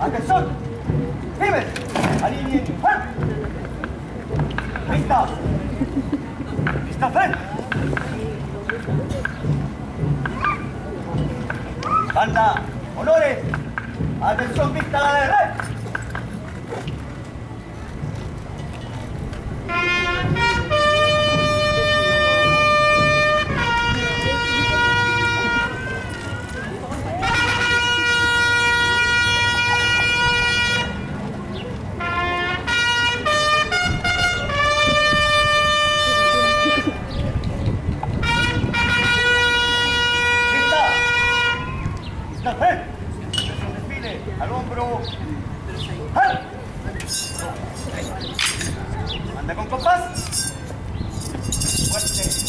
Atención. Vive. Alineen. Vista. Vista frente. Banda. Honores. Atención, vista a la. Fuerte, al hombro. ¡Ah! Anda con compás. Fuerte.